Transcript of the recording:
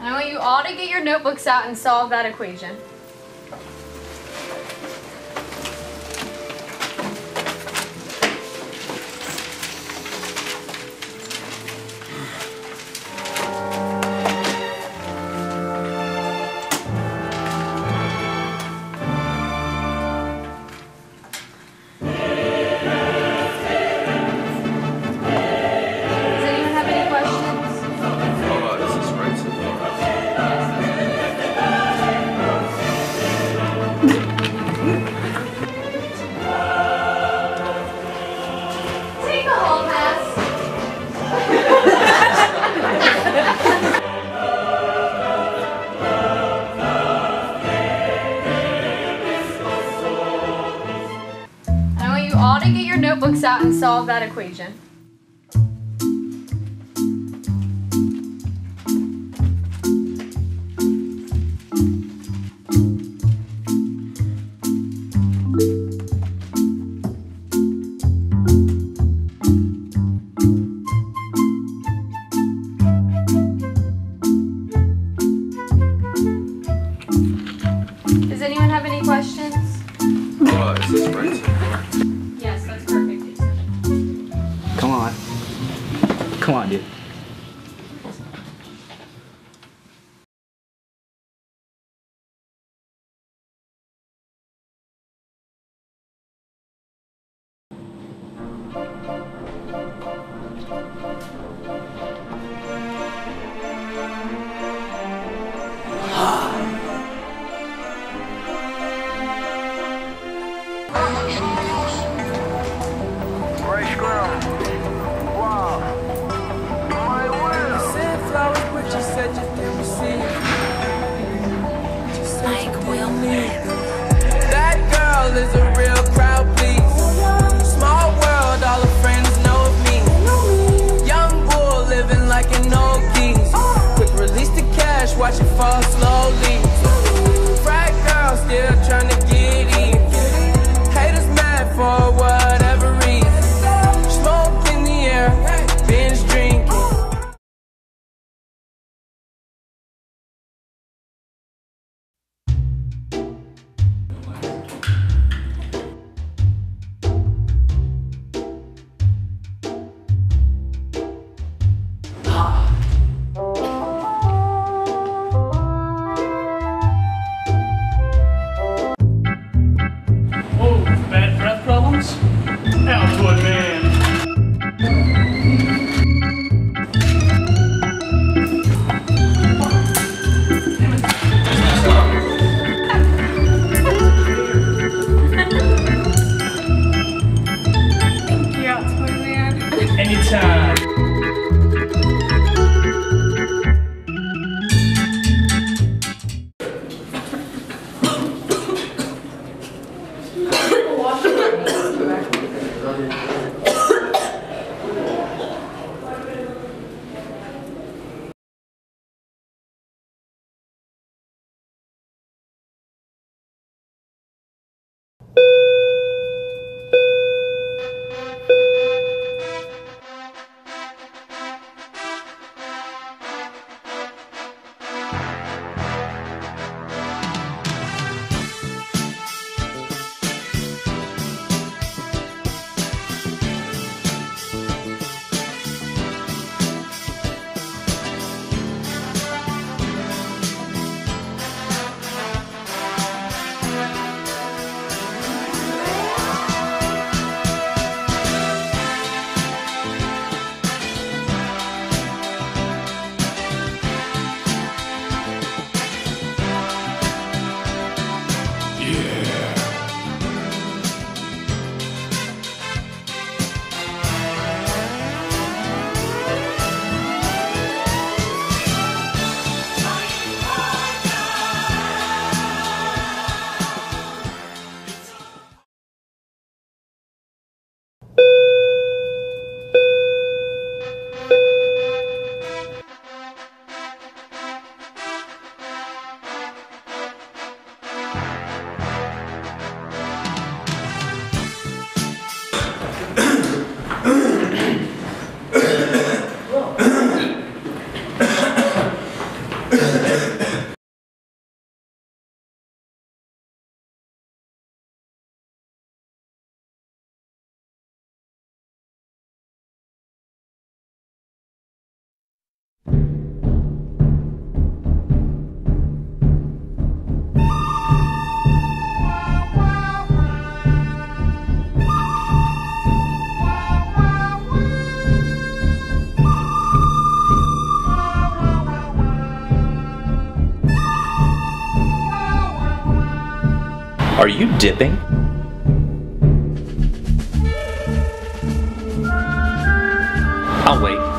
I want you all to get your notebooks out and solve that equation. All to get your notebooks out and solve that equation. Are you dipping? I'll wait.